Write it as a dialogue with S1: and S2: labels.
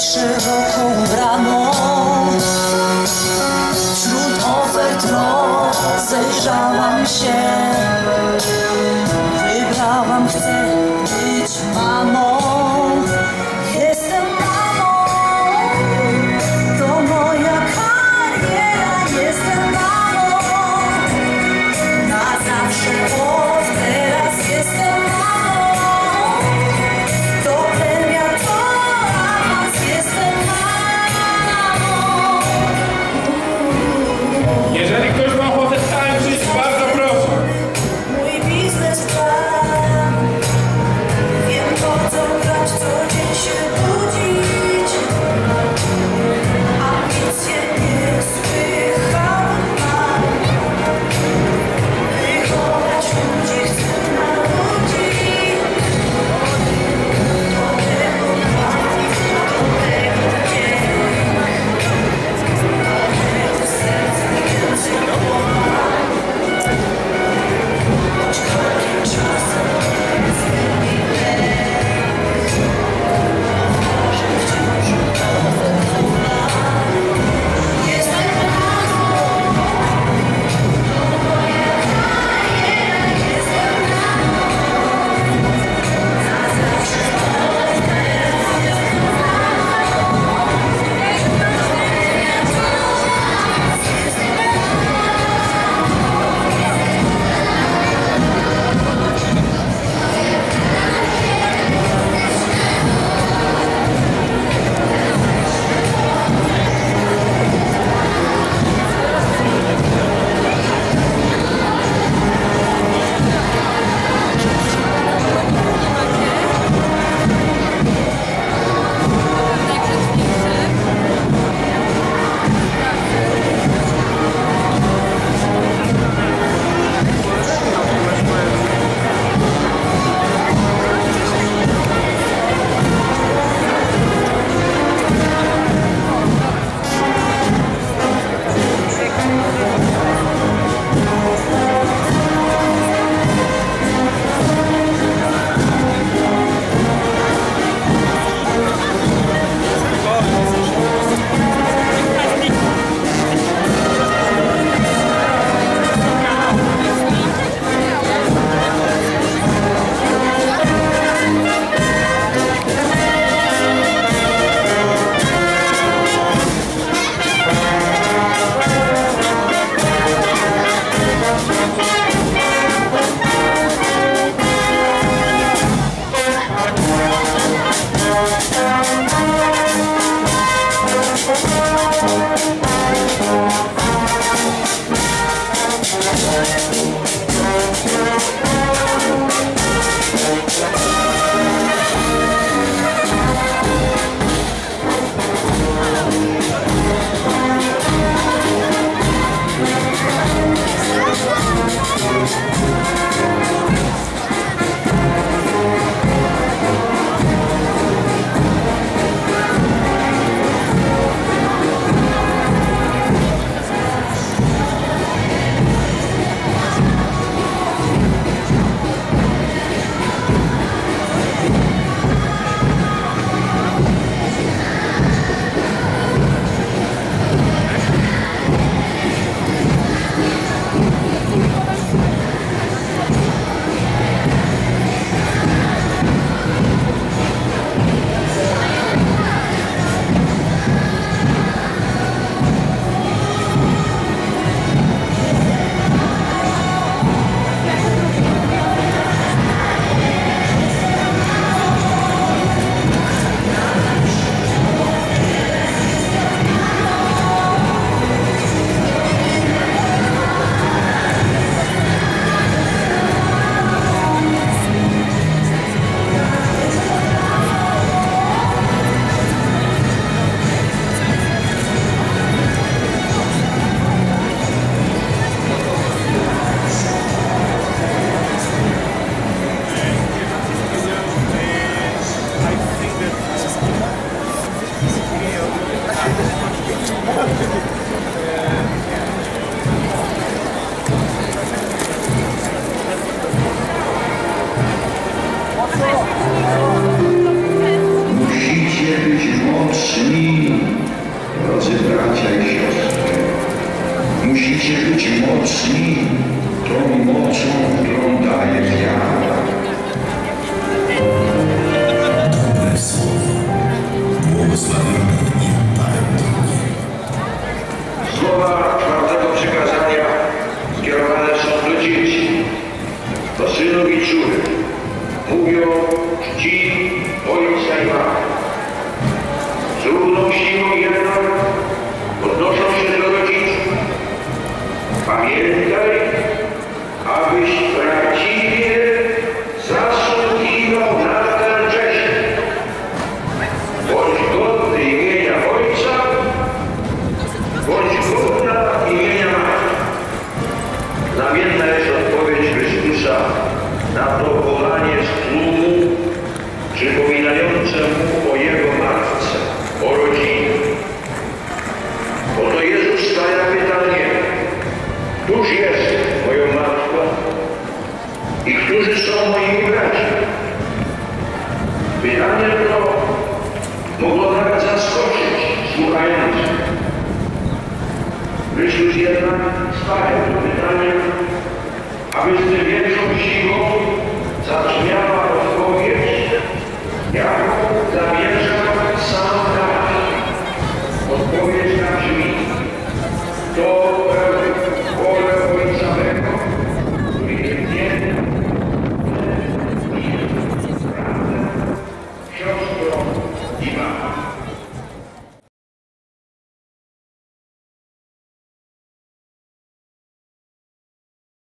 S1: szeroką bramą Wśród ofert rozejrzałam się. Wybrałam, chcę
S2: jednak stawia to pytanie, aby z tym większą siłą